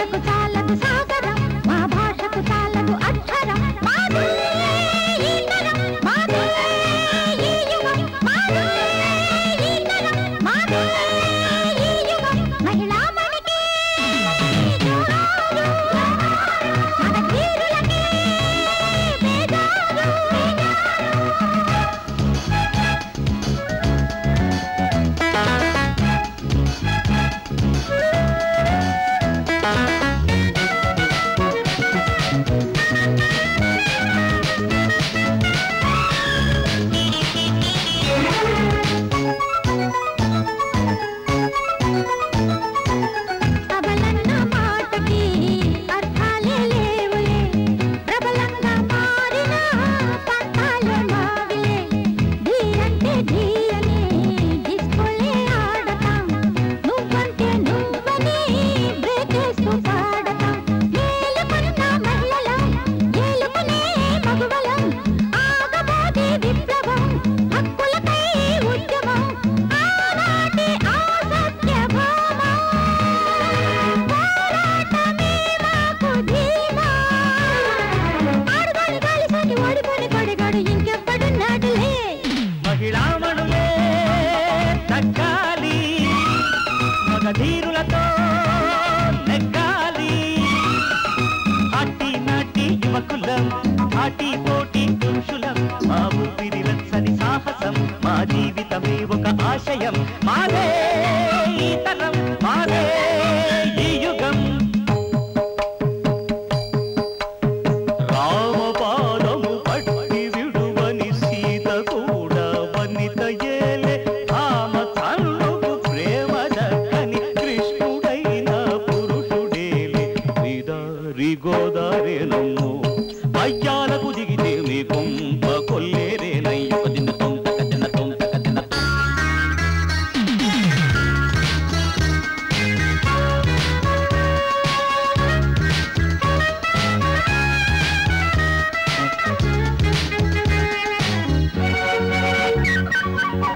तक चालत జీవితమే ఒక ఆశయం. మాదే ఈ తరం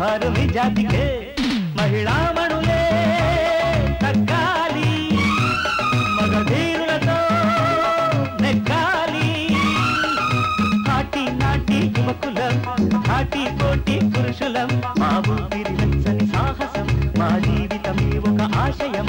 ಹರುವಿ ಜಾತಿಗೆ మహిళా మణులే తగ్గాలి మగధీరులతో నెగ్గాలి. హాటి నాటి యువకులం హాటి కోటి పురుషులం మా ఊపిరి సాహసం మా జీవితమే ఒక ఆశయం.